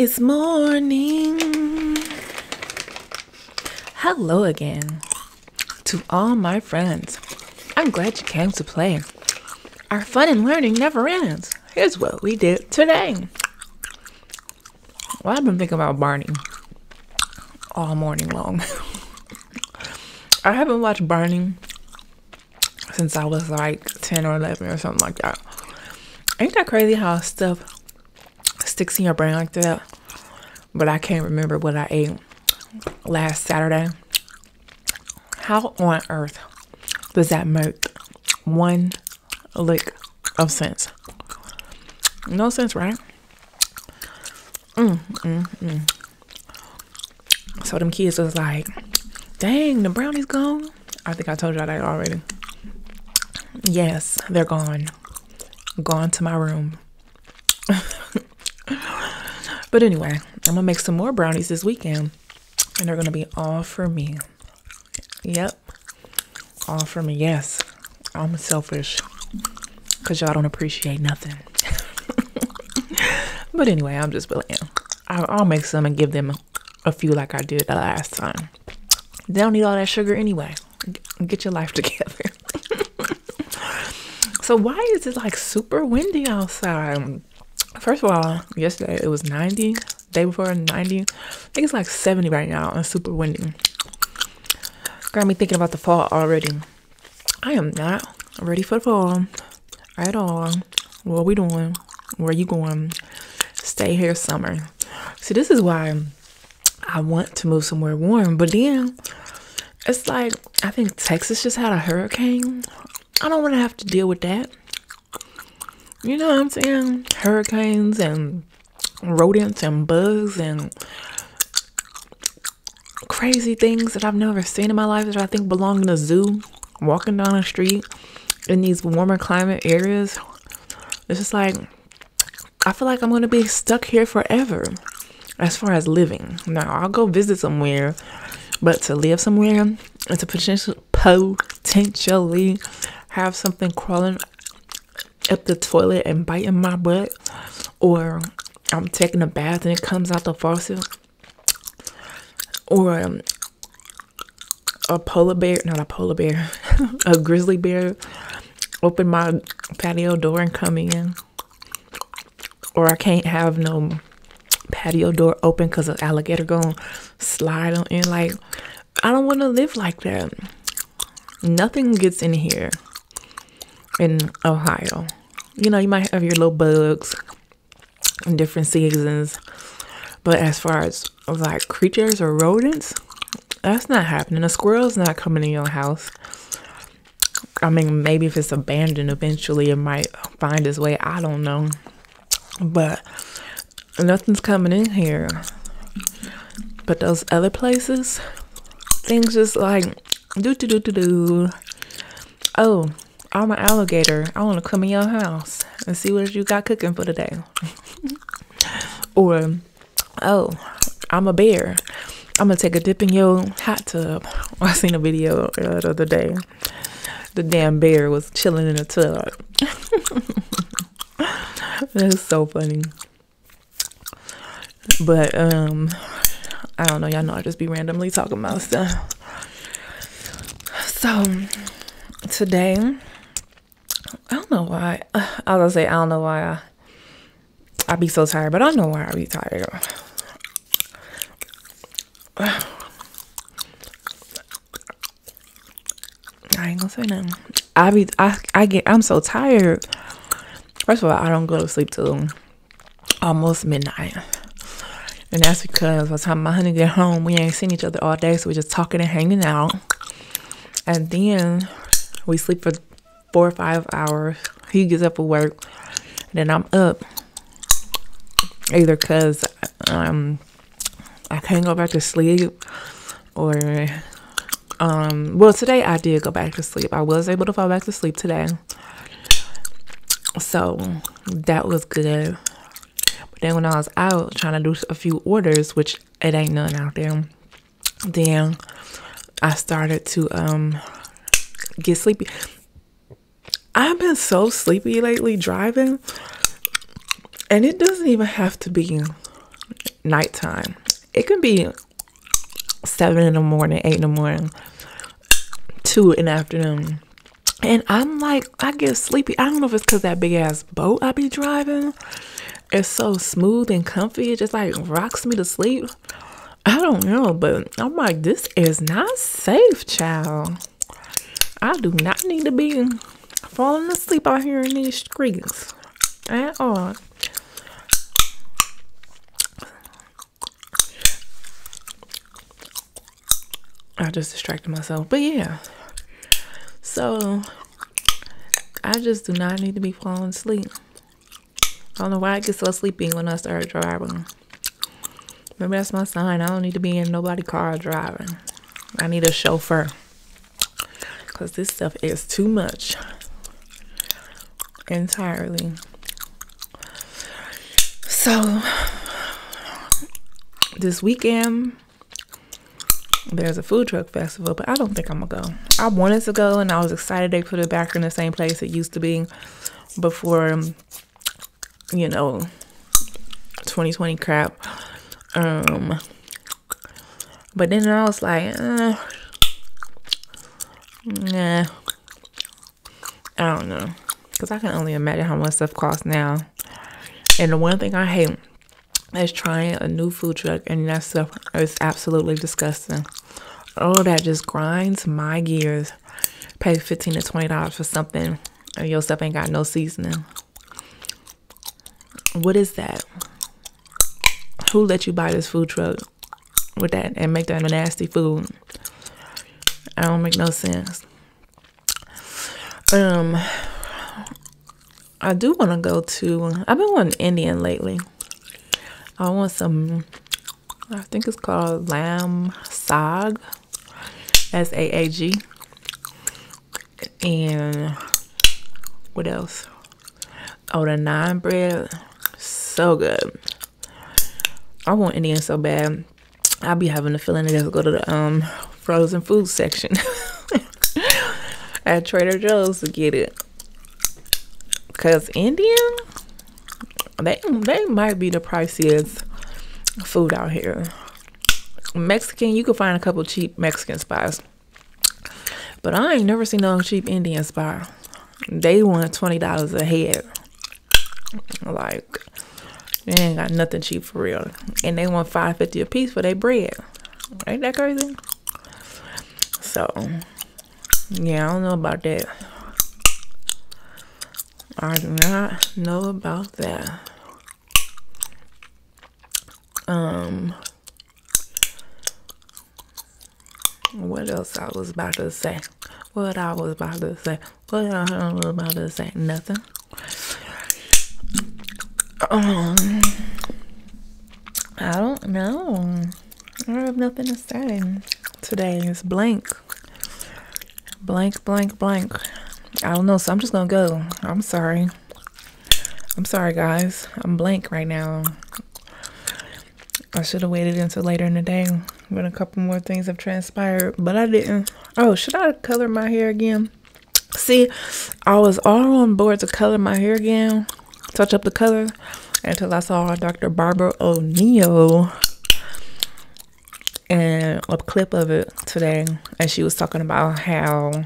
It's morning. Hello again to all my friends. I'm glad you came to play. Our fun and learning never ends. Here's what we did today. Well, I've been thinking about Barney all morning long. I haven't watched Barney since I was like 10 or 11 or something like that. Ain't that crazy how stuff sticks in your brain like that? But I can't remember what I ate last Saturday. How on earth does that make one lick of sense? No sense, right? Mm, mm, mm. So them kids was like, dang, the brownie's gone. I think I told y'all that already. Yes, they're gone. Gone to my room. But anyway, I'm gonna make some more brownies this weekend. And they're gonna be all for me. Yep. All for me. Yes. I'm selfish. Cause y'all don't appreciate nothing. but anyway, I'm just playing. I'll make some and give them a few like I did the last time. They don't need all that sugar anyway. Get your life together. so why is it like super windy outside? First of all, yesterday it was 90. Day before 90. I think it's like 70 right now and super windy. Got me thinking about the fall already. I am not ready for the fall at all. What we doing? Where you going? Stay here summer. See, this is why I want to move somewhere warm, but then it's like I think Texas just had a hurricane. I don't want to have to deal with that. You know what I'm saying? Hurricanes and rodents and bugs and crazy things that I've never seen in my life that I think belong in a zoo. Walking down the street in these warmer climate areas. It's just like I feel like I'm gonna be stuck here forever as far as living. Now I'll go visit somewhere, but to live somewhere and to potentially potentially have something crawling up the toilet and biting my butt, or I'm taking a bath and it comes out the faucet, or um, a polar bear, not a polar bear, a grizzly bear, open my patio door and come in, or I can't have no patio door open because an alligator gonna slide on in. Like, I don't want to live like that. Nothing gets in here in Ohio. You know, you might have your little bugs in different seasons, but as far as like creatures or rodents, that's not happening. A squirrel's not coming in your house. I mean, maybe if it's abandoned, eventually it might find its way. I don't know. But nothing's coming in here. But those other places, things just like do do do do do. Oh, I'm an alligator. I want to come in your house and see what you got cooking for the day. or, oh, I'm a bear. I'm gonna take a dip in your hot tub. I seen a video uh, the other day. The damn bear was chilling in a tub. That's so funny. But um, I don't know. Y'all know I just be randomly talking about stuff. So today, I don't know why. I was gonna say I don't know why I I be so tired, but I don't know why I be tired. I ain't gonna say nothing. I be I I get I'm so tired. First of all, I don't go to sleep till almost midnight. And that's because by the time my honey get home, we ain't seen each other all day, so we're just talking and hanging out. And then we sleep for four or five hours. He gets up for work. then I'm up. Either because um, I can't go back to sleep or um well today I did go back to sleep. I was able to fall back to sleep today. So that was good. But Then when I was out trying to do a few orders, which it ain't none out there, then I started to um get sleepy. I've been so sleepy lately driving, and it doesn't even have to be nighttime. It can be seven in the morning, eight in the morning, two in the afternoon. And I'm like, I get sleepy. I don't know if it's because that big ass boat I be driving. It's so smooth and comfy. It just like rocks me to sleep. I don't know, but I'm like, this is not safe, child. I do not need to be falling asleep out here in these streets at all. I just distracted myself. But yeah. So I just do not need to be falling asleep. I don't know why I get so sleepy when I start driving. Maybe that's my sign. I don't need to be in nobody car driving. I need a chauffeur. Cause this stuff is too much. Entirely. So this weekend there's a food truck festival, but I don't think I'm gonna go. I wanted to go and I was excited they put it back in the same place it used to be before, you know, 2020 crap. Um, but then I was like, uh, nah, I don't know, because I can only imagine how much stuff costs now. And the one thing I hate is trying a new food truck, and that stuff is absolutely disgusting. Oh, that just grinds my gears. Pay fifteen to twenty dollars for something, and your stuff ain't got no seasoning. What is that? Who let you buy this food truck with that and make that a nasty food? I don't make no sense. Um, I do want to go to. I've been wanting Indian lately. I want some. I think it's called lamb saag. S A A G. And what else? Oh, the naan bread. So good. I want Indian so bad. I'll be having the feeling to just go to the um frozen food section at Trader Joe's to get it. Cause Indian, they they might be the priciest food out here. Mexican, you can find a couple cheap Mexican spots. But I ain't never seen no cheap Indian spot. They want twenty dollars a head. Like they ain't got nothing cheap for real. And they want five fifty a piece for their bread. Ain't that crazy? So yeah, I don't know about that. I do not know about that. Um what else I was about to say? What I was about to say? What I was about to say? Nothing. Um, I don't know. I have nothing to say today. is blank. Blank, blank, blank. I don't know, so I'm just gonna go. I'm sorry. I'm sorry, guys. I'm blank right now. I should have waited until later in the day when a couple more things have transpired, but I didn't. Oh, should I color my hair again? See, I was all on board to color my hair again, touch up the color, until I saw Dr. Barbara O'Neill and a clip of it today, and she was talking about how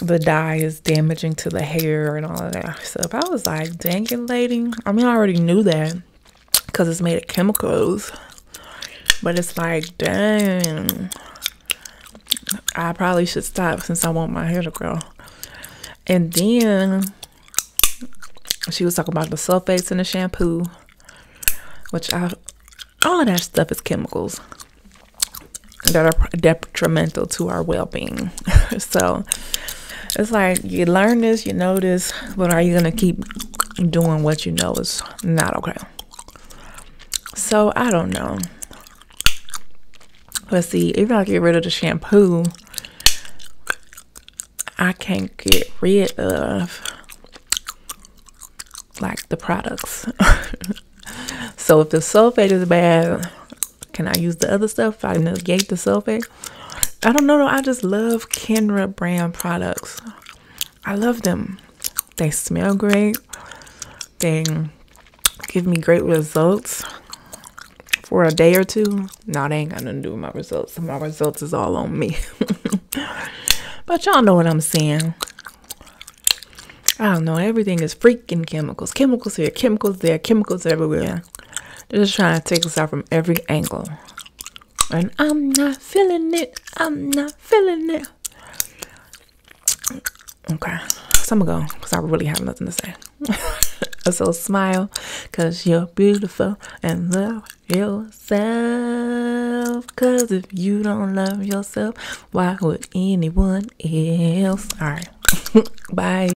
the dye is damaging to the hair and all of that stuff. I was like, dang it, lady. I mean, I already knew that because it's made of chemicals. But it's like, dang. I probably should stop since I want my hair to grow. And then she was talking about the sulfates in the shampoo, which I, all of that stuff is chemicals that are detrimental to our well being. so it's like you learn this, you know this, but are you to keep doing what you know is not okay? So I don't know. Let's see, if I get rid of the shampoo, I can't get rid of like the products. so if the sulfate is bad, can I use the other stuff if I negate the sulfate? I don't know. I just love Kenra brand products. I love them. They smell great. They give me great results. for a day or two, no, they ain't got nothing to do with my results. My results is all on me. but y'all know what I'm saying. I don't know. Everything is freaking chemicals. Chemicals here, chemicals there, chemicals everywhere. They're just trying to take us out from every angle. And I'm not feeling it. I'm not feeling it. Okay. So I'm gonna go because I really have nothing to say. so smile because you're beautiful and love yourself. Because if you don't love yourself, why would anyone else? All right. Bye.